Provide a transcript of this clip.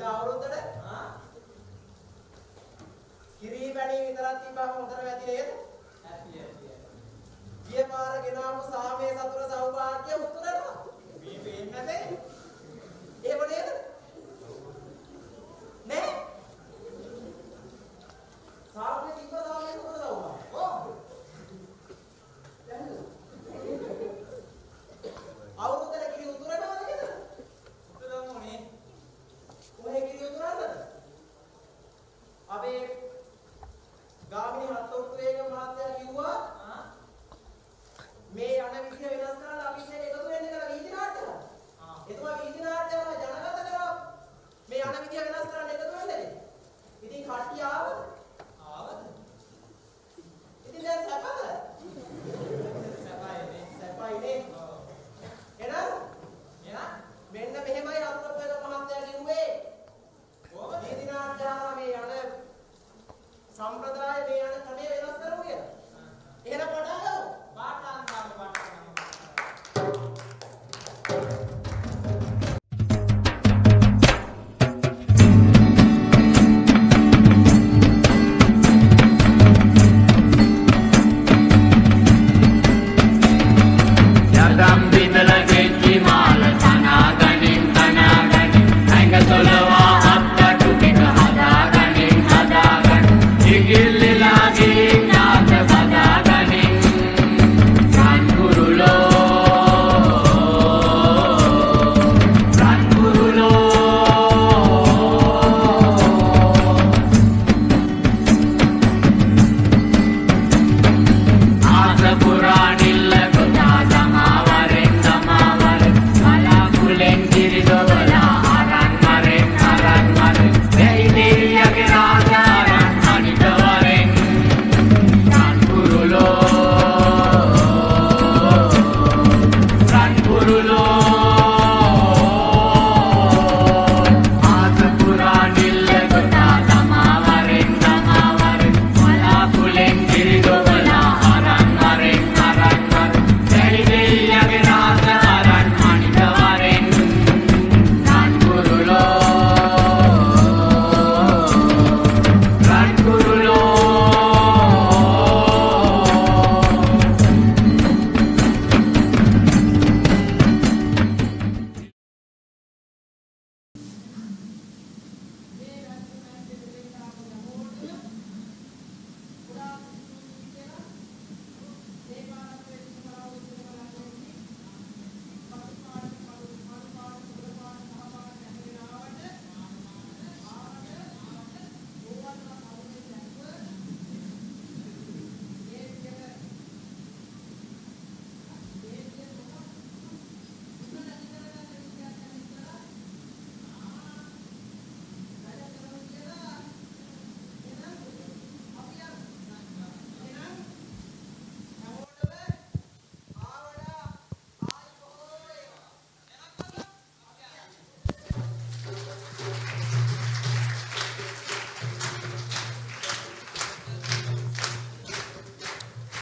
එදා අවුරුද්දට ආ? කිරි පැණි විතරක් තිබ්බම හොඳට වැඩි විෂය වෙනස් කරලා අපි ඉන්නේ එකතු වෙන්නේ කරා වීදි නාට්‍යවල. ආ. එතුමා වීදි නාට්‍යවල ජනගත කරා මේ යන විදිය වෙනස් කරන්න එකතු වෙන්නේ. ඉතින් කට්ටිය